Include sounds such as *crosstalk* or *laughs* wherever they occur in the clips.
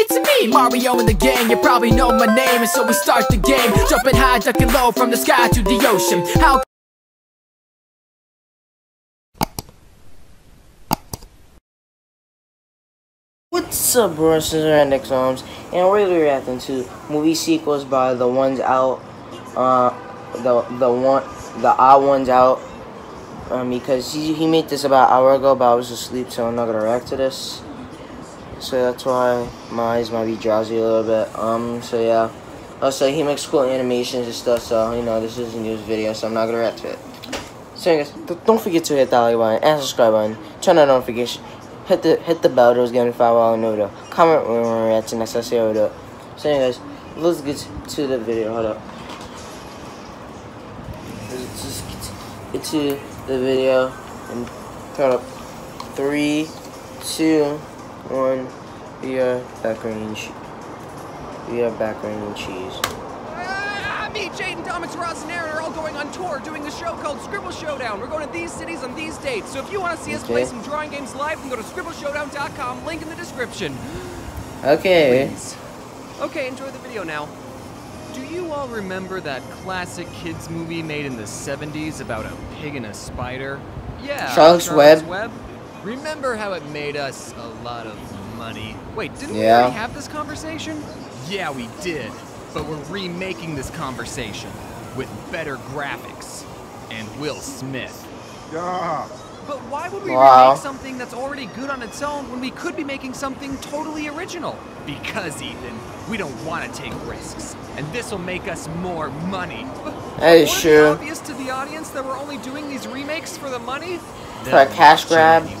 It's me, Mario in the gang, you probably know my name And so we start the game, jumping high, ducking low From the sky to the ocean How What's up, bro? This is Next Arms, and we're reacting to movie sequels by the ones out, uh, the the one, the odd ones out, um, because he he made this about an hour ago, but I was asleep, so I'm not gonna react to this. So that's why my eyes might be drowsy a little bit. Um, so yeah. Also, he makes cool animations and stuff, so you know this is a news video, so I'm not gonna react to it. So, anyways, don't forget to hit that like button and subscribe button, turn on notifications hit the hit the bell to get five hour note. Comment when we're reacting that's how next episode. So anyways, let's get to the video. Hold up. Let's just get to the video and cut up three, two, one. We are back range. We are back range cheese ah, me, Jaiden, Thomas, Ross, and Aaron are all going on tour doing a show called Scribble Showdown. We're going to these cities on these dates. So if you want to see us play some drawing games live, you can go to scribbleshowdown.com, link in the description. Okay. Please. Okay, enjoy the video now. Do you all remember that classic kids movie made in the 70s about a pig and a spider? Yeah, Charlotte's, Charlotte's Web. Web. Remember how it made us a lot of money? Wait, didn't yeah. we already have this conversation? Yeah, we did but we're remaking this conversation with better graphics and Will Smith. Yeah. But why would we wow. remake something that's already good on its own when we could be making something totally original? Because, Ethan, we don't want to take risks, and this will make us more money. *laughs* That is true. obvious to the audience that we're only doing these remakes for the money? For a cash grab. *laughs*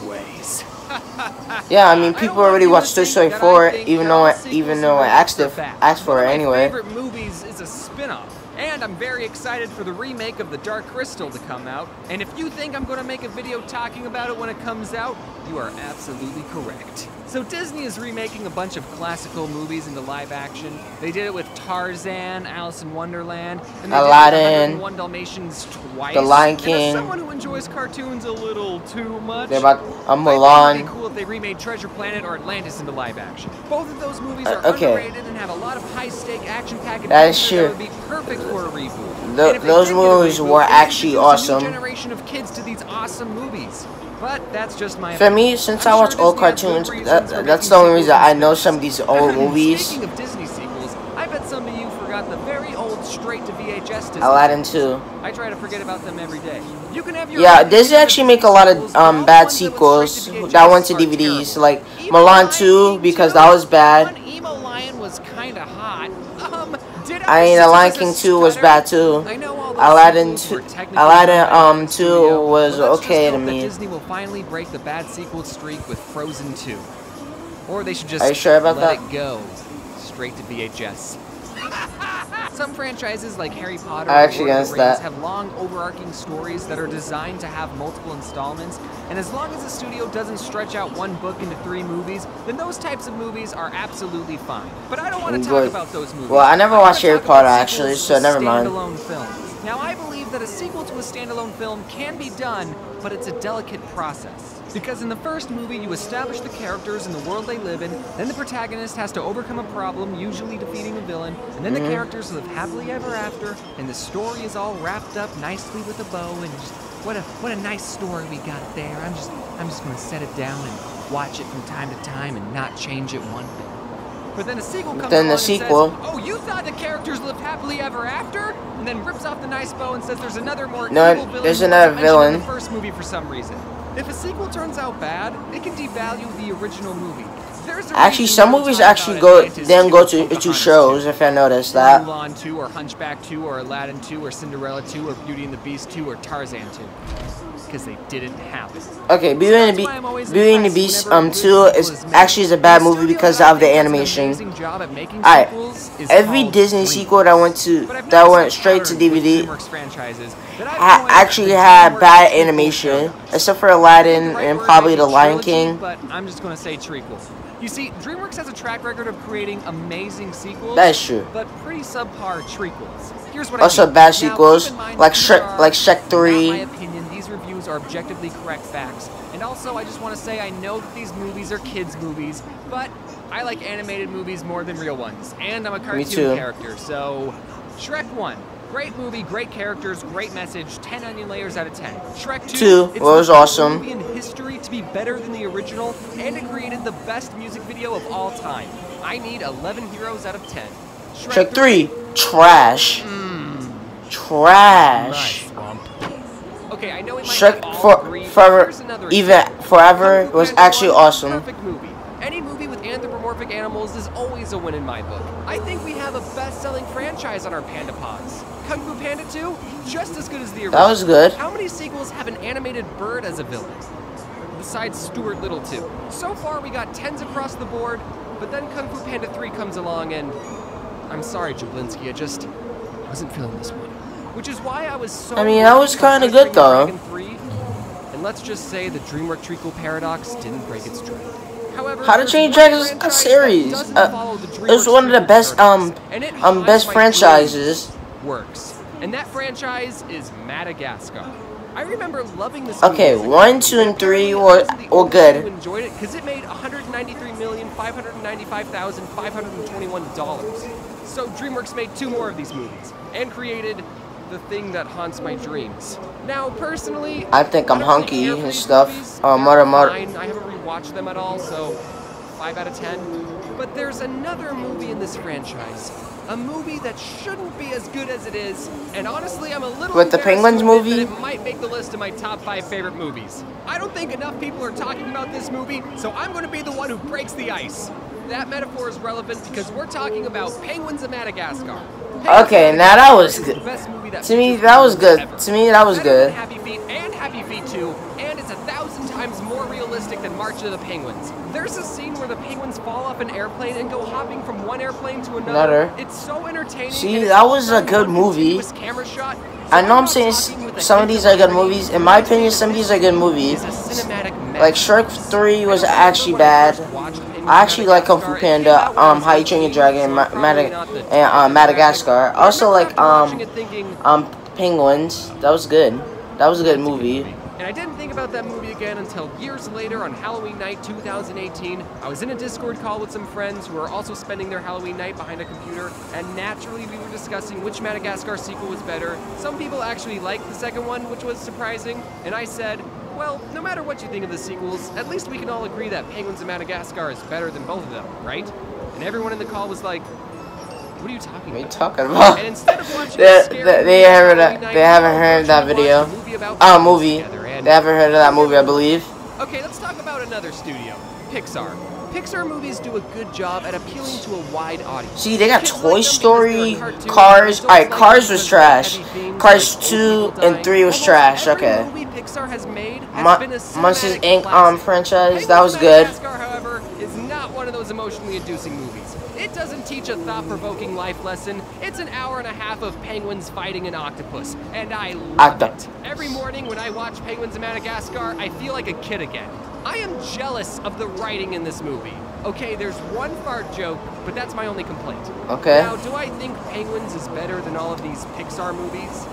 Yeah, I mean, people I already watched Toy Story 4, even though I, even though I asked, if, asked for it anyway. favorite movies is a spin-off. And I'm very excited for the remake of The Dark Crystal to come out. And if you think I'm going to make a video talking about it when it comes out, you are absolutely correct. So Disney is remaking a bunch of classical movies into live action. They did it with Tarzan, Alice in Wonderland, and they Aladdin, did One Dalmatians twice. The Lion King. Someone who enjoys cartoons a little too much, they're about a Mulan. It'd be cool if they remade Treasure Planet or Atlantis into live action. Both of those movies uh, are uh, okay. underrated and have a lot of high-stake action-packed That is true. That would be perfect for a reboot. The, those movies reboot, were actually awesome. generation of kids to these awesome movies. But that's just my. For me, since I'm i watch sure old cartoons, that, that's the only reason I know some of these old *laughs* movies. Speaking of Disney sequels, I bet some of you forgot the very old straight to VHS Disney. Aladdin too. I try to forget about them every day. You can have your yeah, Disney actually make a lot of um bad sequels that went to DVDs, like Mulan 2 because that was bad. I mean, The Lion King 2 was bad too. Aladdin, two, Aladdin um, 2 was okay to me. Disney will finally break the bad sequel streak with Frozen 2. Or they should just Are you sure about let that? it go straight to VHS. *laughs* Some franchises like Harry Potter I actually or Rings have long overarching stories that are designed to have multiple installments, and as long as the studio doesn't stretch out one book into three movies, then those types of movies are absolutely fine. But I don't want to talk about those movies. Well, I never watched Harry Potter actually, so never mind. Films. Now, I believe that a sequel to a standalone film can be done, but it's a delicate process. Because in the first movie, you establish the characters and the world they live in, then the protagonist has to overcome a problem, usually defeating a villain, and then mm the mm-hmm. characters live happily ever after, and the story is all wrapped up nicely with a bow, and just what a what a nice story we got there. I'm just I'm just gonna set it down and watch it from time to time and not change it one bit. But then a sequel comes then the sequel. Says, oh, you thought the characters lived happily ever after? And then rips off the nice bow and says there's another more no, evil villain. There's another villain. In the first movie for some reason. If a sequel turns out bad, it can devalue the original movie. Actually, some movies actually go then go to to shows. If I noticed that. Mulan 2, or Hunchback 2, or Aladdin 2, or Cinderella 2, or Beauty and the Beast 2, or Tarzan 2 because they didn't happen. Okay, Beauty and the, Be Beauty and the Beast um 2 is actually is a bad movie because of the animation. Alright, every Disney sequel that went to that went straight to DVD ha actually had bad animation, except for Aladdin and probably The Lion King. But I'm just gonna say trequels. You see, DreamWorks has a track record of creating amazing sequels. That is true. But pretty subpar trequels. Here's what also I mean. bad sequels, like Shrek, like Shrek 3 In my opinion, these reviews are objectively correct facts, and also, I just want to say I know that these movies are kids' movies, but I like animated movies more than real ones. And I'm a cartoon too. character, so Shrek 1. Great movie, great characters, great message, 10 onion layers out of 10. Shrek 2, Two it's was awesome. movie in history to be better than the original, and it created the best music video of all time. I need 11 heroes out of 10. Shrek 3, trash. Hmm. Trash. Okay, I know we might Shrek all for agree, forever, even forever was actually 1 is a awesome. Perfect movie. Any movie with anthropomorphic animals is always a win in my book. I think we have a best-selling franchise on our Panda Pods. Kung Fu Panda 2, just as good as the original. That was good. How many sequels have an animated bird as a villain? Besides Stuart Little 2. So far, we got tens across the board, but then Kung Fu Panda 3 comes along and... I'm sorry, Jablinski, I just wasn't feeling this one. Which is why I was so... I mean, that was kinda good, though. Dragon 3. And let's just say the DreamWorks Trequel Paradox didn't break its trend. However, How to there's Train Dragon is a series. Uh, it was one of the best, um, Paradox, and it um, best franchises. Works. And that franchise is Madagascar. I remember loving this Okay, movie as a one, two, and three were- were good. enjoyed it because it made 193,595,521 dollars. So DreamWorks made two more of these movies and created the thing that haunts my dreams. Now, personally, I think I'm I don't really hunky and stuff. Uh, Murder, Murder. I haven't rewatched them at all, so five out of ten. But there's another movie in this franchise. A movie that shouldn't be as good as it is, and honestly, I'm a little With the Penguins movie? It might make the list of my top five favorite movies. I don't think enough people are talking about this movie, so I'm going to be the one who breaks the ice. That metaphor is relevant because we're talking about Penguins of Madagascar. Penguins Okay, now that was Madagascar is the good. best movie that To me, that was good. To me, that was good. Feet and Happy Feet 2, and it's a thousand times more realistic than March of the Penguins. There's a scene where the penguins fall off an airplane and go hopping from one airplane to another. Another. It's so entertaining. See, that was a good movie. Camera shot. So I know I'm saying some of these are good movies. In my opinion, some of these are good movies. It's a cinematic Like Shrek 3 was actually bad. I actually like Kung Fu Panda, um, How You Train Your Dragon, Ma- Madag- and uh, Madagascar. I also like um, um, Penguins. That was good. That was a good movie. And I didn't think about that movie again until years later on Halloween night 2018. I was in a Discord call with some friends who were also spending their Halloween night behind a computer, and naturally we were discussing which Madagascar sequel was better. Some people actually liked the second one, which was surprising, and I said, well, no matter what you think of the sequels, at least we can all agree that Penguins of Madagascar is better than both of them, right? And everyone in the call was like, what are you talking What are you about? talking about? And instead of watching *laughs* They- they- they haven't- they haven't heard that video. a movie about. They haven't heard of that movie, I believe. Okay, let's talk about another studio, Pixar. Pixar movies do a good job at appealing to a wide audience. See, they got Kids Toy them Story, Cars. Alright, Cars was trash. Cars like 2 and 3 was trash, okay. Pixar has made has Mon- Monsters Inc. um franchise. That was good. However, is not one of those emotionally inducing movies. It doesn't teach a thought-provoking life lesson. It's an hour and a half of penguins fighting an octopus, and I love Octo- it. Every morning when I watch Penguins of Madagascar, I feel like a kid again. I am jealous of the writing in this movie. Okay, there's one fart joke, but that's my only complaint. Okay. Now, do I think Penguins is better than all of these Pixar movies?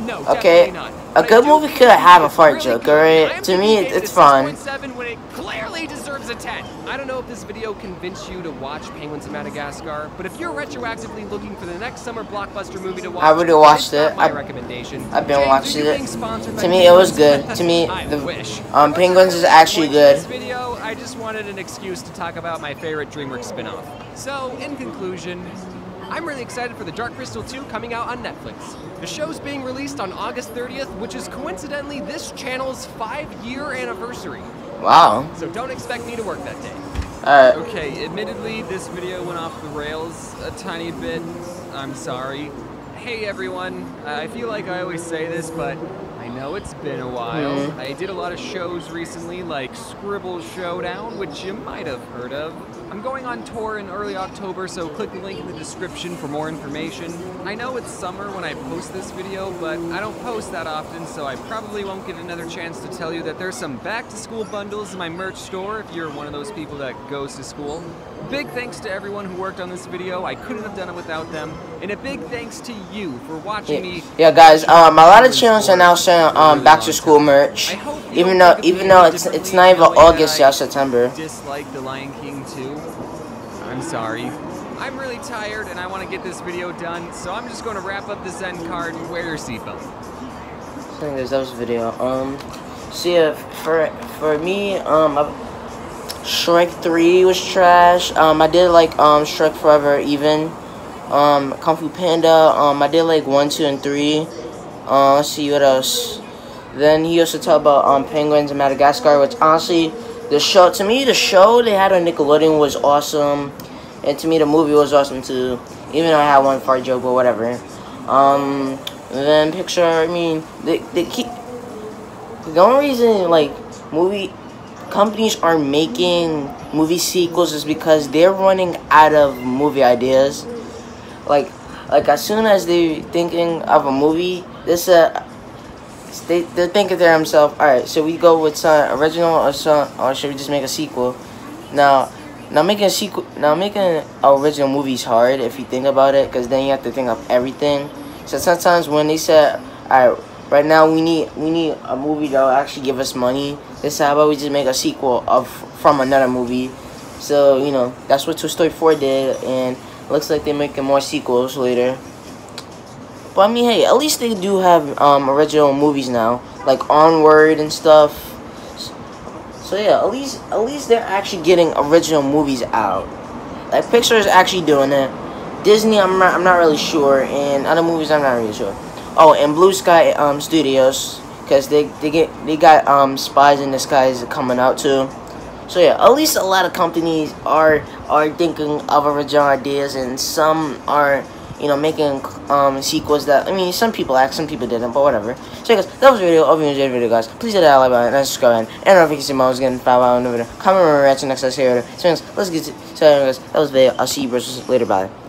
No, Okay, not. a good movie could have a fart really joke, good. alright? To me, it's fun. when it clearly deserves a 10. I don't know if this video convinced you to watch Penguins of Madagascar, but if you're retroactively looking for the next summer blockbuster movie to watch, I already watched it. I- recommendation. I've been watching it. being sponsored by To me, it was good. To me, the- wish. um, Penguins is actually good. This video, I just wanted an excuse to talk about my favorite DreamWorks spin-off. So, in conclusion, I'm really excited for The Dark Crystal 2 coming out on Netflix. The show's being released on August 30th, which is coincidentally this channel's five-year anniversary. Wow. So don't expect me to work that day. Alright. Okay, admittedly, this video went off the rails a tiny bit. I'm sorry. Hey everyone, I feel like I always say this, but I know it's been a while. Mhm. I did a lot of shows recently, like Scribble Showdown, which you might have heard of. I'm going on tour in early October, so click the link in the description for more information. I know it's summer when I post this video, but I don't post that often, so I probably won't get another chance to tell you that there's some back to school bundles in my merch store if you're one of those people that goes to school. Big thanks to everyone who worked on this video. I couldn't have done it without them. And a big thanks to you for watching Yeah, me. yeah, guys. Um, a lot of channels are now selling um back to school merch. Even though even though it's it's not even August yet, September. Dislike The Lion King too. I'm sorry. I'm really tired and I want to get this video done, so I'm just going to wrap up this end card and wear your seatbelt. Think that was video. Um, so yeah, for for me, um, I, Shrek Three was trash. Um, I did like um Shrek Forever even. Um, Kung Fu Panda. Um, I did like one, two, and three. Uh, let's see what else. Then he also talked about um penguins in Madagascar, which honestly, the show to me the show they had on Nickelodeon was awesome, and to me the movie was awesome too. Even though I had one fart joke, but whatever. Um, then Pixar. I mean, they they keep the only reason like movie companies are making movie sequels is because they're running out of movie ideas. Like like as soon as they're thinking of a movie, this uh they they're thinking to themselves, all right, should we go with some original or some or should we just make a sequel? Now. Now making a sequel, now making a original movie is hard if you think about it, because then you have to think of everything. So sometimes when they said, all right, right now we need we need a movie that will actually give us money. They said, how about we just make a sequel of from another movie? So you know that's what Toy Story 4 did, and looks like they're making more sequels later. But I mean, hey, at least they do have um, original movies now, like Onward and stuff. So yeah, at least at least they're actually getting original movies out. Like Pixar is actually doing it. Disney, I'm not, I'm not really sure, and other movies, I'm not really sure. Oh, and Blue Sky um, Studios, because they they get they got um Spies in Disguise coming out too. So yeah, at least a lot of companies are are thinking of original ideas, and some are you know making um sequels that I mean some people act, some people didn't, but whatever. So guys, that was the video. Hope you enjoyed the video, guys. Please hit that like button and subscribe, and I don't you can see my was getting five out in the video. Comment on my reaction next time. So guys, let's get to so guys, that was the video. I'll see you bros later. Bye.